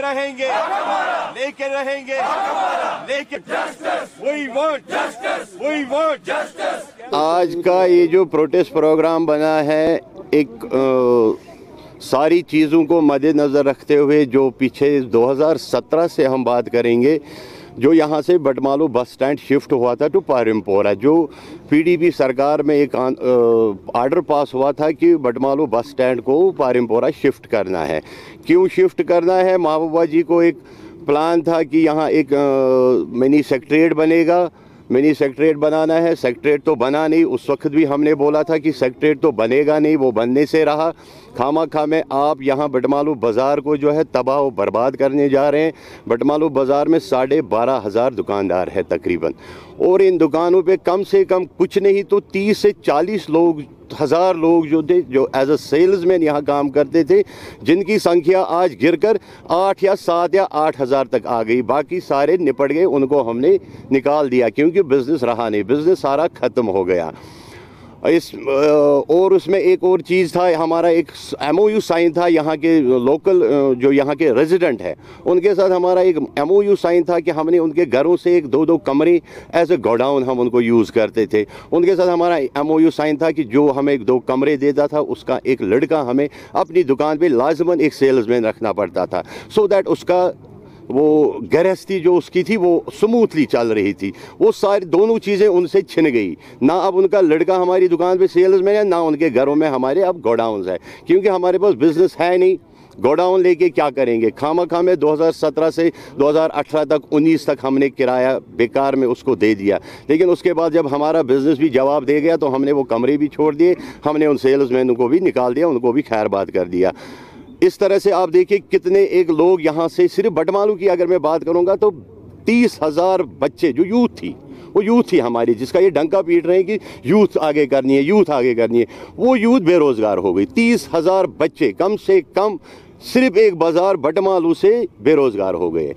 रहेंगे। लेके रहेंगे। लेके वही वोट वही वोट आज का ये जो प्रोटेस्ट प्रोग्राम बना है एक आ, सारी चीज़ों को मद्देनज़र रखते हुए जो पीछे 2017 से हम बात करेंगे जो यहाँ से बटमालू बस स्टैंड शिफ्ट हुआ था टू पारिमपोरा, जो पीडीपी सरकार में एक आर्डर पास हुआ था कि बटमालू बस स्टैंड को पारिमपोरा शिफ्ट करना है। क्यों शिफ्ट करना है? महबूबा जी को एक प्लान था कि यहाँ एक मिनी सेक्ट्रेट बनेगा। मिनी सेक्रेट्रेट बनाना है। सेक्रेट्रेट तो बना नहीं। उस वक्त भी हमने बोला था कि सेक्रेट्रेट तो बनेगा नहीं। वो बनने से रहा। खामा खा में आप यहाँ बटमालू बाज़ार को जो है तबाह व बर्बाद करने जा रहे हैं। बटमालू बाज़ार में साढ़े बारह हज़ार दुकानदार है तकरीबन। और इन दुकानों पे कम से कम कुछ नहीं तो तीस से चालीस लोग हज़ार लोग जो थे, जो एज अ सेल्समैन यहाँ काम करते थे, जिनकी संख्या आज गिरकर आठ या सात या आठ हज़ार तक आ गई। बाकी सारे निपट गए, उनको हमने निकाल दिया, क्योंकि बिज़नेस रहा नहीं। बिज़नेस सारा ख़त्म हो गया। इस और उसमें एक और चीज़ था, हमारा एक एमओयू साइन था, यहाँ के लोकल जो यहाँ के रेजिडेंट है, उनके साथ हमारा एक एमओयू साइन था कि हमने उनके घरों से एक दो दो कमरे एज ए गोडाउन हम उनको यूज़ करते थे। उनके साथ हमारा एमओयू साइन था कि जो हमें एक दो कमरे देता था, उसका एक लड़का हमें अपनी दुकान पर लाजमन एक सेल्समैन रखना पड़ता था। सो so दैट उसका वो गृहस्थी जो उसकी थी, वो स्मूथली चल रही थी। वो सारी दोनों चीज़ें उनसे छिन गई। ना अब उनका लड़का हमारी दुकान पे सेल्समैन है, ना उनके घरों में हमारे अब गोडाउन है। क्योंकि हमारे पास बिज़नेस है नहीं। गोडाउन लेके क्या करेंगे? खामा खा में 2017 से 2018 तक 19 तक हमने किराया बेकार में उसको दे दिया। लेकिन उसके बाद जब हमारा बिज़नेस भी जवाब दे गया तो हमने वो कमरे भी छोड़ दिए। हमने उन सेल्समैनों को भी निकाल दिया, उनको भी खैर बात कर दिया। इस तरह से आप देखिए कितने एक लोग यहाँ से सिर्फ़ बटमालू की अगर मैं बात करूँगा तो तीस हज़ार बच्चे जो यूथ थी, वो यूथ थी हमारी, जिसका ये डंका पीट रहे हैं कि यूथ आगे करनी है, यूथ आगे करनी है। वो यूथ बेरोजगार हो गई, तीस हज़ार बच्चे कम से कम सिर्फ़ एक बाज़ार बटमालू से बेरोजगार हो गए।